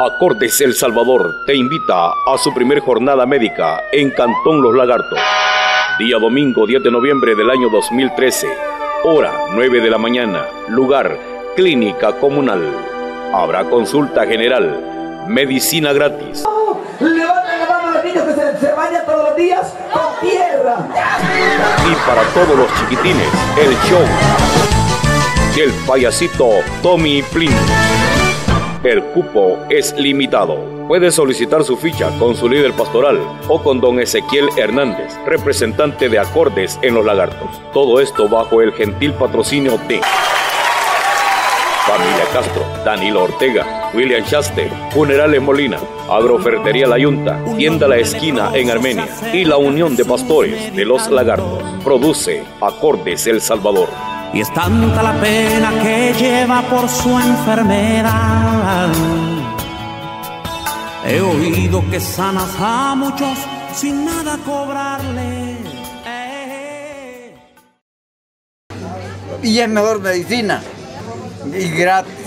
Acordes El Salvador te invita a su primer jornada médica en Cantón Los Lagartos. Día domingo 10 de noviembre del año 2013. Hora 9 de la mañana. Lugar Clínica Comunal. Habrá consulta general. Medicina gratis. Levanten la mano los niños que se, se bañan todos los días con tierra. Y para todos los chiquitines, el show del payasito Tommy Flynn. El cupo es limitado. Puede solicitar su ficha con su líder pastoral o con don Ezequiel Hernández, representante de Acordes en Los Lagartos. Todo esto bajo el gentil patrocinio de Familia Castro, Danilo Ortega, William Chaste, Funerales Molina, Agrofertería La Yunta, Tienda La Esquina en Armenia y la Unión de Pastores de Los Lagartos. Produce Acordes El Salvador. Y es tanta la pena que lleva por su enfermedad. He oído que sanas a muchos sin nada cobrarle. y es mejor medicina y gratis.